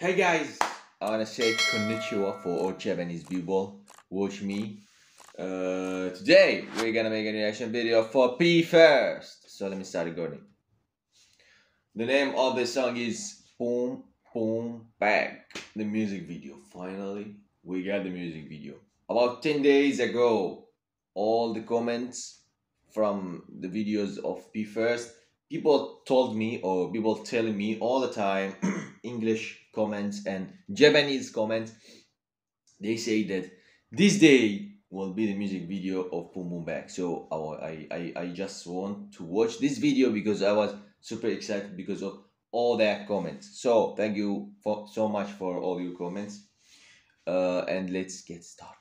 Hey guys, I wanna say konnichiwa for all Japanese people. Watch me. Uh, today we're gonna make a reaction video for BE:FIRST. So let me start recording. The name of the song is Boom Boom Back. The music video. Finally, we got the music video. About 10 days ago, all the comments from the videos of BE:FIRST, people told me or people telling me all the time English comments and Japanese comments. They say that this day will be the music video of Boom Boom Back. So I, I, I just want to watch this video because I was super excited because of all their comments. So thank you for so much for all your comments. Uh, and let's get started.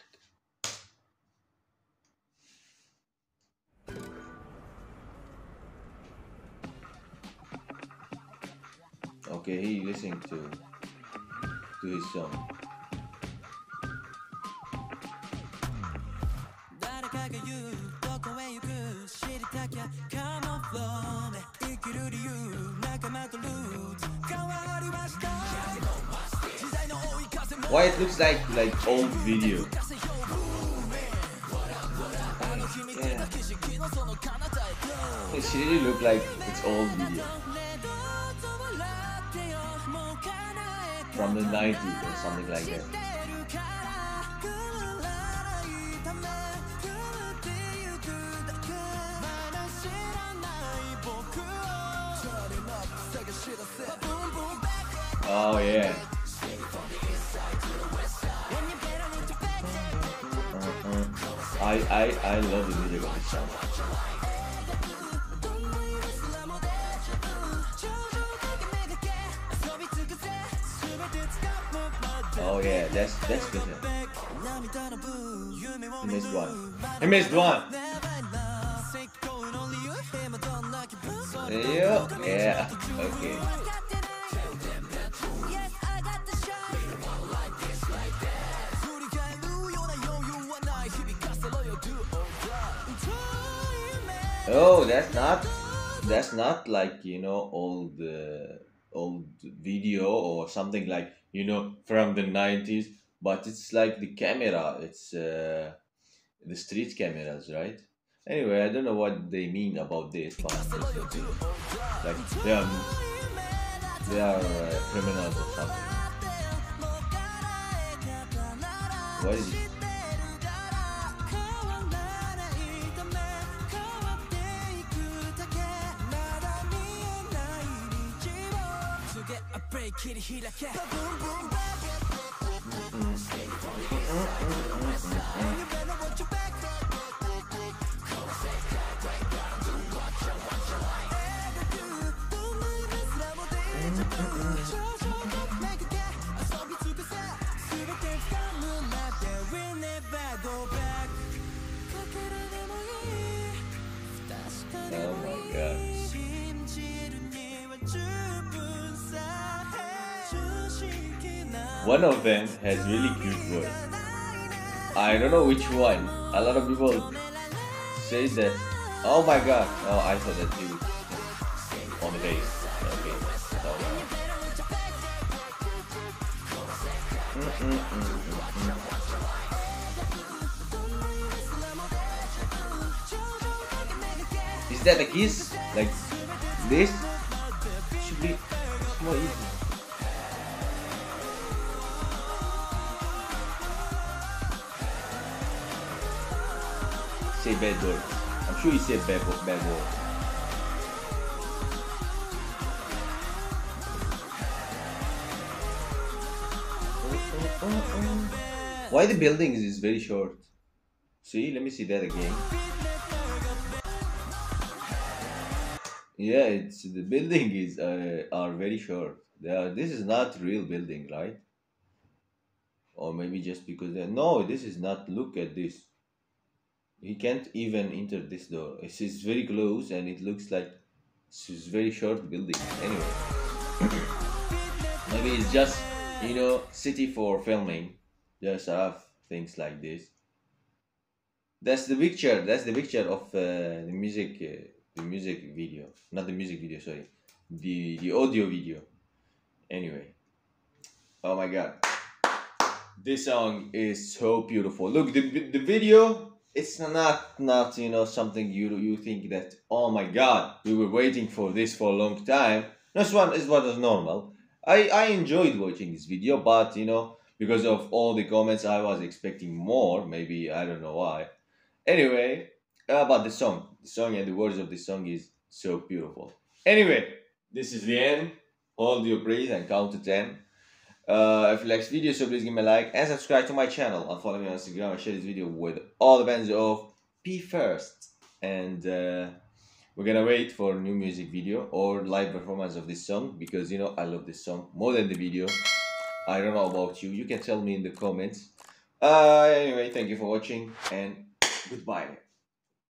Okay, he listening to why it looks like like old video. Yeah. It really look like it's old video. from the 90s or something like that. Oh yeah. Uh-huh. I I I love the music of this song. Oh yeah, that's that's good. I missed one. I missed one. Yeah. Yeah. Okay. Oh, that's not that's not like you know old uh, old video or something like you know from the 90s, but it's like the camera. It's uh, the street cameras, right? Anyway, I don't know what they mean about this, but like they are they are uh, criminals or something. What is it? make the inside, on the inside, and you better want your back. Come on, say that, say that, don't watch your watch your life. Ever do? Don't move, it's. One of them has really cute voice. I don't know which one. A lot of people say that. Oh my god! Oh, I saw that was on the base. Okay. So, mm. Is that a kiss? Like this? Should be more easy. Say bad word. I'm sure he said bad, wo- bad word. Why the building is very short? See, let me see that again. Yeah, it's the building is uh, are very short. They are, this is not real building, right? Or maybe just because they no, this is not. Look at this. He can't even enter this door. It's, it's very close, and it looks like it's very short building. Anyway, maybe it's just you know city for filming. Just have things like this. That's the picture. That's the picture of uh, the music. Uh, the music video, not the music video. Sorry, the the audio video. Anyway, Oh my god. This song is so beautiful. Look, the, the video, it's not, not, you know, something you, you think that, oh my god, we were waiting for this for a long time. This one is what is normal. I, I enjoyed watching this video, but, you know, because of all the comments, I was expecting more. Maybe, I don't know why. Anyway, about the song. The song and the words of the song is so beautiful. Anyway, this is the end. Hold your breath and count to 10. Uh, if you like this video, so please give me a like and subscribe to my channel and follow me on Instagram and share this video with all the fans of BE:FIRST. And uh, we're gonna wait for new music video or live performance of this song because you know I love this song more than the video. I don't know about you. You can tell me in the comments. Uh, anyway, thank you for watching and goodbye.